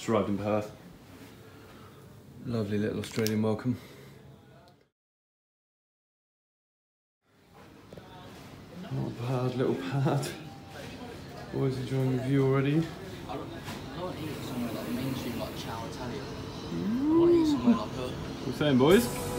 Just arrived in Perth. Lovely little Australian welcome. Not bad, little pad. Boys enjoying the view already. I want to eat somewhere like mainstream, like Chow Italian. I want to eat somewhere like that. What you saying, boys?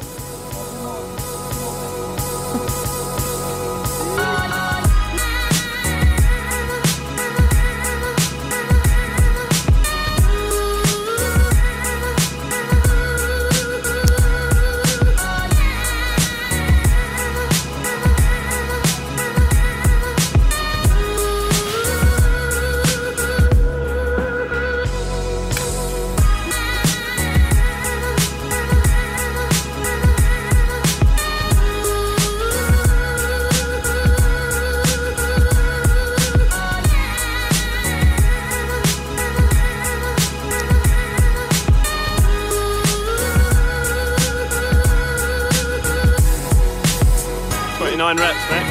Twenty-nine reps, mate.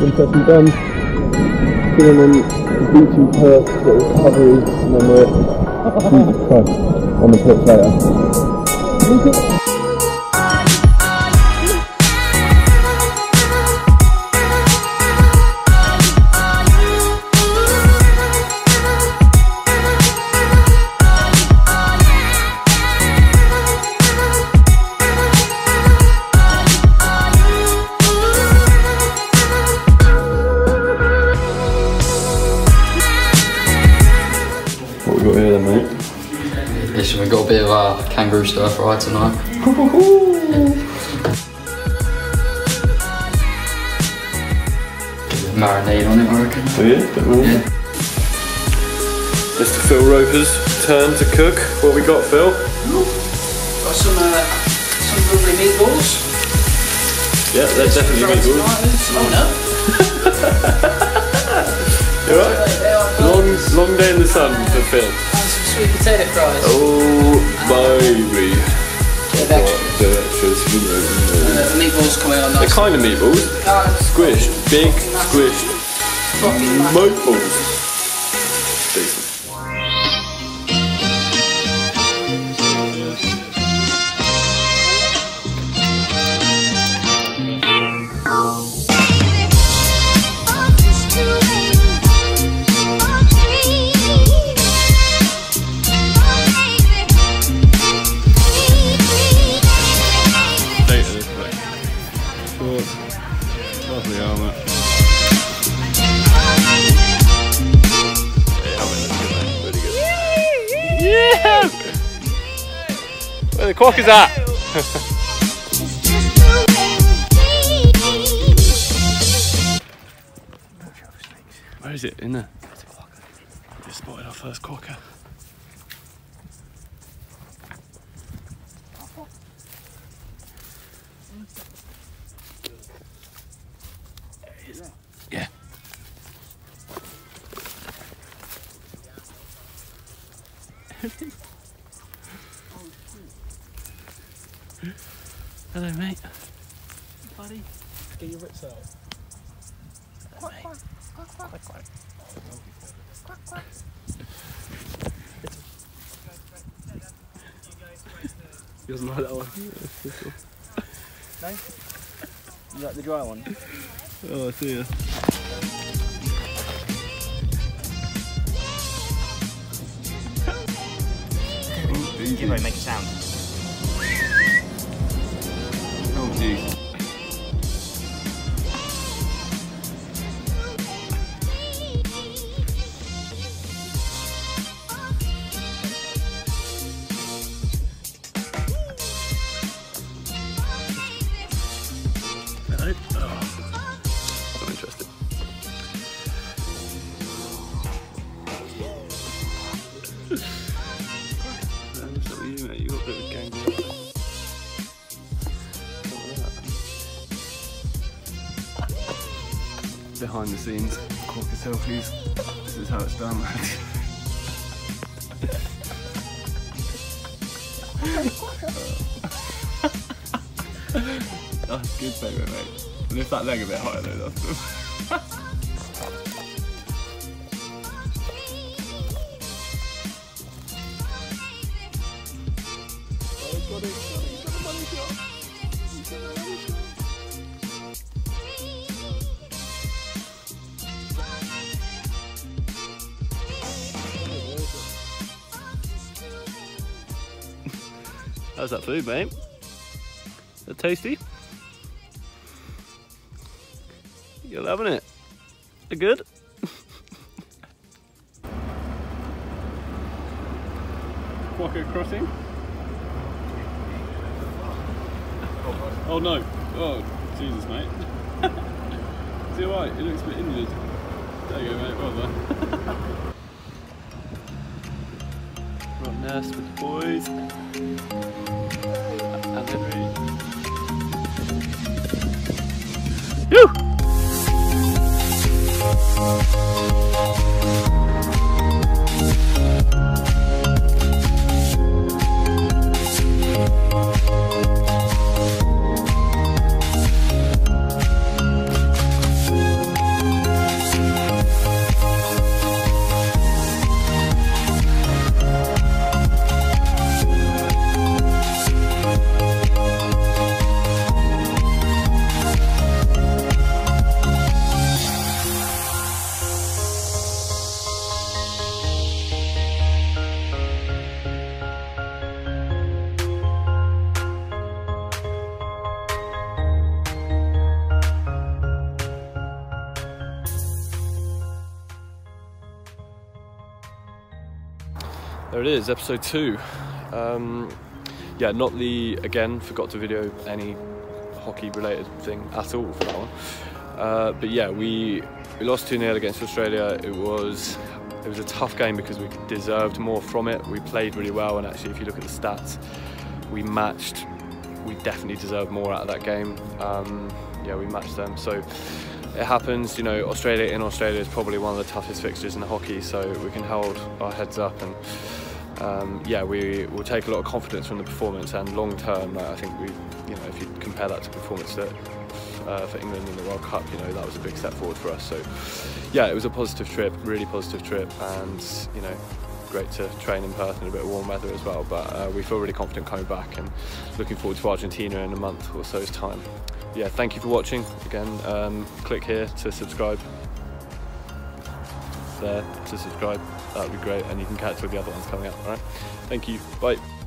One session done. Feeling on the beach in Perth, little recovery, and then we're Jesus Christ, on the pitch later. Kangaroo stir fry tonight. Marinade on it, I reckon. Oh yeah. Yeah. Mr. Phil Roper's turn to cook. What we got, Phil? Got some, uh, some lovely meatballs. Yeah, they're definitely meatballs. Oh no. You alright? They are good. Long, long day in the sun for Phil. Sweet potato fries. Oh, baby. Bit of extra. The extras, you know, you know. the meatballs coming on They're kind of meatballs. Squished. Big, squished. Meatballs. Shorts. Lovely helmet. Yeah, helmet looks good, mate. Really good. Yeah! Where the quack is at? Where is it? In there? Just spotted our first quokka. Yeah. Hello, mate. Buddy. Get your wits out. He doesn't like that one. No? You like the dry one? Oh, I see ya. Give it, make a sound. Oh, jeez. Behind the scenes, Quokka selfies. This is how it's done. That's good, baby, mate. Lift that leg a bit higher though, that's good. How's that food, mate? Is that tasty? You're loving it. Good? Quokka crossing? Oh no. Oh, Jesus, mate. Is he alright? He looks a bit injured. There you go, mate. Well done. With the boys. And. Yoo! There it is, episode two. Um, yeah, not the, again, forgot to video any hockey related thing at all for that one. Uh, but yeah, we, we lost 2 0 against Australia. It was, it was a tough game because we deserved more from it. We played really well, and actually, if you look at the stats, we matched, we definitely deserved more out of that game. Um, yeah, we matched them. So it happens, you know, Australia in Australia is probably one of the toughest fixtures in the hockey, so we can hold our heads up and um, yeah, we will take a lot of confidence from the performance and long term, like, I think we, you know, if you compare that to performance that uh, for England in the World Cup, you know, that was a big step forward for us. So yeah, it was a positive trip, really positive trip, and you know, great to train in Perth in a bit of warm weather as well. But uh, we feel really confident coming back and looking forward to Argentina in a month or so's time. Yeah, thank you for watching. Again, um, click here to subscribe. There to subscribe. That would be great, and you can catch all the other ones coming up. All right. Thank you. Bye.